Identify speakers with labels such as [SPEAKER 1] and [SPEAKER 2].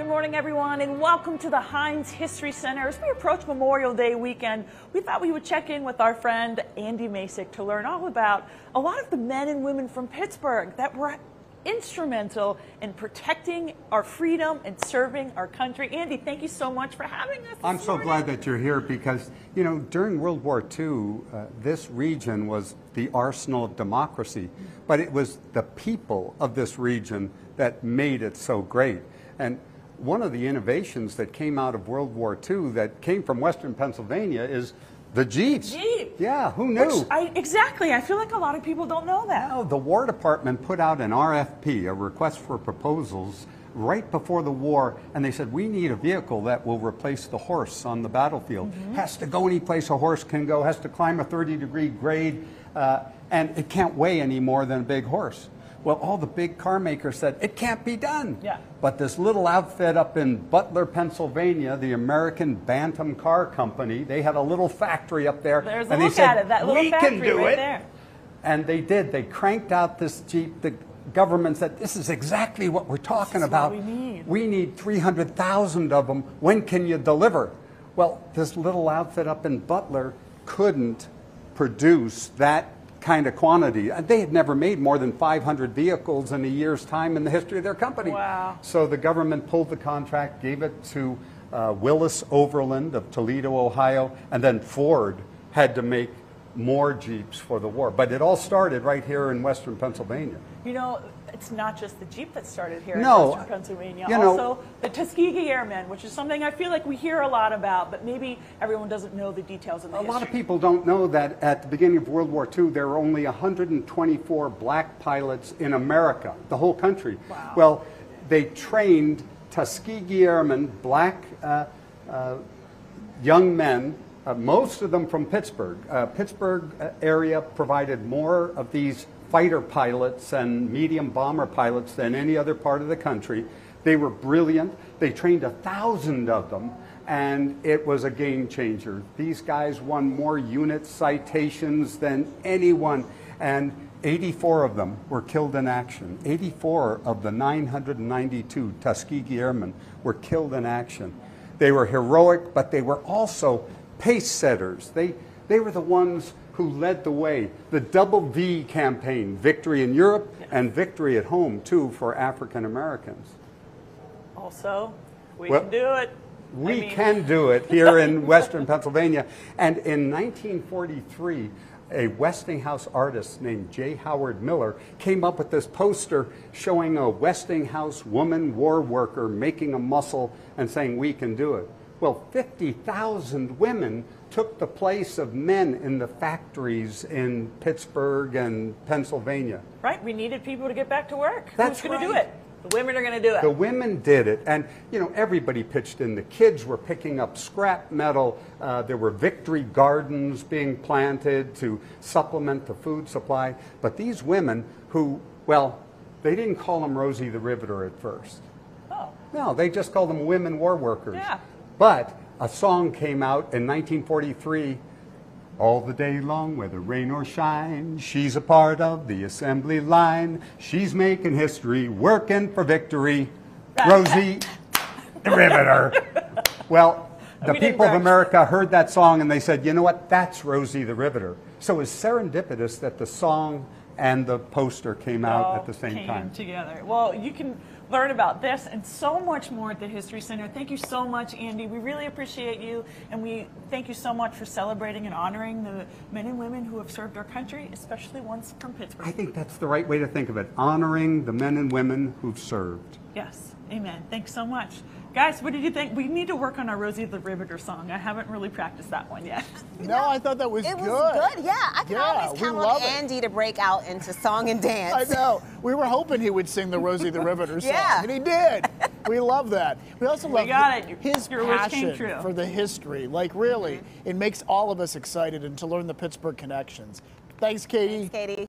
[SPEAKER 1] Good morning, everyone, and welcome to the Heinz History Center. As we approach Memorial Day weekend, we thought we would check in with our friend Andy Masich to learn all about a lot of the men and women from Pittsburgh that were instrumental in protecting our freedom and serving our country. Andy, thank you so much for having us.
[SPEAKER 2] I'm so
[SPEAKER 1] morning.
[SPEAKER 2] glad that you're here because, you know, during World War II, uh, this region was the arsenal of democracy, but it was the people of this region that made it so great. And one of the innovations that came out of World War II that came from Western Pennsylvania is the Jeeps.
[SPEAKER 1] Jeep.
[SPEAKER 2] Yeah, who knew?
[SPEAKER 1] I, exactly. I feel like a lot of people don't know that.
[SPEAKER 2] Well, the War Department put out an RFP, a request for proposals, right before the war, and they said, we need a vehicle that will replace the horse on the battlefield. Has to go any place a horse can go, has to climb a 30 degree grade, uh, and it can't weigh any more than a big horse. Well, all the big car makers said, it can't be done.
[SPEAKER 1] Yeah.
[SPEAKER 2] But this little outfit up in Butler, Pennsylvania, the American Bantam Car Company, they had a little factory up there.
[SPEAKER 1] There's a
[SPEAKER 2] and they said,
[SPEAKER 1] at it, that little
[SPEAKER 2] we
[SPEAKER 1] factory
[SPEAKER 2] can do
[SPEAKER 1] right
[SPEAKER 2] it.
[SPEAKER 1] there.
[SPEAKER 2] And they did. They cranked out this Jeep. The government said, this is exactly what we're talking about.
[SPEAKER 1] we need."
[SPEAKER 2] We need 300,000 of them. When can you deliver? Well, this little outfit up in Butler couldn't produce that kind of quantity. Uh, They had never made more than 500 vehicles in a year's time in the history of their company.
[SPEAKER 1] Wow.
[SPEAKER 2] So the government pulled the contract, gave it to uh, Willys Overland of Toledo, Ohio, and then Ford had to make more Jeeps for the war. But it all started right here in western Pennsylvania.
[SPEAKER 1] You know, it's not just the Jeep that started here
[SPEAKER 2] No,
[SPEAKER 1] in Western Pennsylvania.
[SPEAKER 2] you know-
[SPEAKER 1] also, the Tuskegee Airmen, which is something I feel like we hear a lot about, but maybe everyone doesn't know the details of the
[SPEAKER 2] A
[SPEAKER 1] history.
[SPEAKER 2] lot of people don't know that at the beginning of World War II, there were only 124 black pilots in America, the whole country.
[SPEAKER 1] Wow.
[SPEAKER 2] Well, they trained Tuskegee Airmen, black uh, uh, young men, uh, most of them from Pittsburgh. Uh, Pittsburgh area provided more of these fighter pilots and medium bomber pilots than any other part of the country. They were brilliant. They trained a thousand of them, and it was a game changer. These guys won more unit citations than anyone, and 84 of them were killed in action. 84 of the 992 Tuskegee Airmen were killed in action. They were heroic, but they were also pace setters. They, they were the ones who led the way. The double V campaign, victory in Europe and victory at home, too, for African Americans.
[SPEAKER 1] Also, we
[SPEAKER 2] Well,
[SPEAKER 1] can do it.
[SPEAKER 2] We
[SPEAKER 1] I mean,
[SPEAKER 2] can do it here in Western Pennsylvania. And in 1943, a Westinghouse artist named J. Howard Miller came up with this poster showing a Westinghouse woman war worker making a muscle and saying, We can do it. Well, 50,000 women took the place of men in the factories in Pittsburgh and Pennsylvania.
[SPEAKER 1] Right? We needed people to get back to work.
[SPEAKER 2] That's
[SPEAKER 1] Who's going to do it? The women are going to do it.
[SPEAKER 2] The women did it, and you know everybody pitched in. The kids were picking up scrap metal. Uh, there were victory gardens being planted to supplement the food supply. But these women, who, well, they didn't call them Rosie the Riveter at first.
[SPEAKER 1] oh,
[SPEAKER 2] No, they just called them women war workers.
[SPEAKER 1] Yeah.
[SPEAKER 2] But a song came out in 1943. All the day long, whether rain or shine, she's a part of the assembly line. She's making history, working for victory. Rosie the Riveter. Well, the
[SPEAKER 1] We
[SPEAKER 2] people of. America heard that song and they said, you know what, that's Rosie the Riveter. So it's serendipitous that the song and the poster came out at the same
[SPEAKER 1] came
[SPEAKER 2] time.
[SPEAKER 1] together. Well, you can learn about this and so much more at the History Center. Thank you so much, Andy. We really appreciate you, and we thank you so much for celebrating and honoring the men and women who have served our country, especially ones from Pittsburgh.
[SPEAKER 2] I think that's the right way to think of it, honoring the men and women who've served.
[SPEAKER 1] Yes, amen. Thanks so much. Guys, what did you think? We need to work on our Rosie the Riveter song. I haven't really practiced that one yet.
[SPEAKER 3] No, I thought that was
[SPEAKER 4] It
[SPEAKER 3] good.
[SPEAKER 4] was good, yeah. I can
[SPEAKER 3] Yeah,
[SPEAKER 4] always count
[SPEAKER 3] love
[SPEAKER 4] on
[SPEAKER 3] it.
[SPEAKER 4] Andy to break out into song and dance.
[SPEAKER 3] I know. We were hoping he would sing the Rosie the Riveter song,
[SPEAKER 4] Yeah.
[SPEAKER 3] And he did. We love that. We also
[SPEAKER 1] We
[SPEAKER 3] love
[SPEAKER 1] got it.
[SPEAKER 3] his
[SPEAKER 1] Your wish came
[SPEAKER 3] passion
[SPEAKER 1] true.
[SPEAKER 3] for the history. Like, really, mm-hmm. it makes all of us excited and to learn the Pittsburgh connections. Thanks, Kaite.
[SPEAKER 4] Thanks, Kaite.